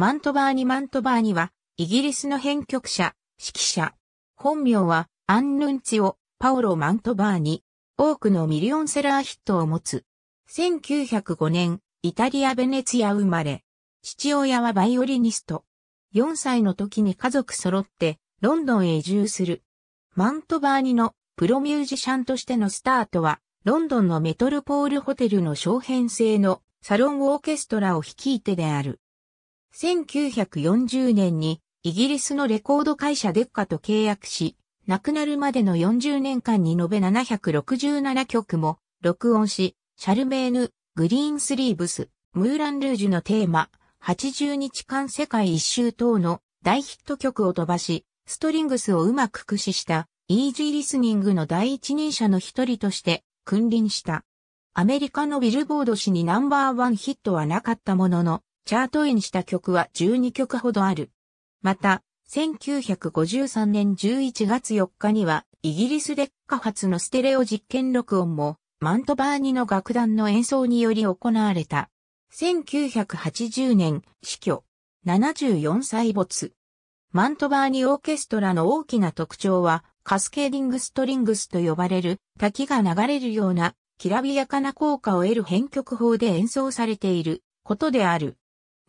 マントバーニ・マントバーニは、イギリスの編曲者、指揮者。本名は、アンヌンチオ、パオロ・マントバーニ。多くのミリオンセラーヒットを持つ。1905年、イタリア・ベネツィア生まれ。父親はバイオリニスト。4歳の時に家族揃ってロンドンへ移住する。マントバーニのプロミュージシャンとしてのスタートは、ロンドンのメトロポールホテルの小編成のサロンオーケストラを率いてである。1940年にイギリスのレコード会社デッカと契約し、亡くなるまでの40年間に延べ767曲も録音し、シャルメーヌ、グリーンスリーブス、ムーランルージュのテーマ、80日間世界一周等の大ヒット曲を飛ばし、ストリングスをうまく駆使したイージーリスニングの第一人者の一人として君臨した。アメリカのビルボード誌にナンバーワンヒットはなかったものの、チャートインした曲は12曲ほどある。また、1953年11月4日には、イギリスで火発のステレオ実験録音も、マントバーニの楽団の演奏により行われた。1980年、死去。74歳没。マントバーニオーケストラの大きな特徴は、カスケーディングストリングスと呼ばれる滝が流れるようなきらびやかな効果を得る編曲法で演奏されていることである。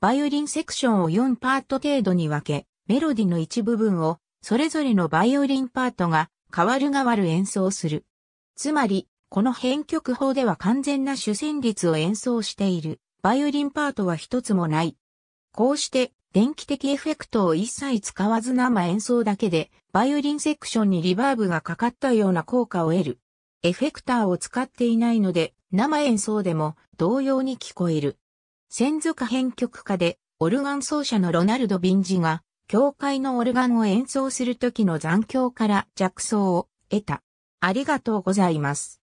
バイオリンセクションを4パート程度に分け、メロディの一部分をそれぞれのバイオリンパートが変わる変わる演奏する。つまり、この編曲法では完全な主旋律を演奏している。バイオリンパートは一つもない。こうして電気的エフェクトを一切使わず生演奏だけで、バイオリンセクションにリバーブがかかったような効果を得る。エフェクターを使っていないので、生演奏でも同様に聞こえる。先祖化編曲家で、オルガン奏者のロナルド・ビンジが、教会のオルガンを演奏するときの残響から着想を得た。ありがとうございます。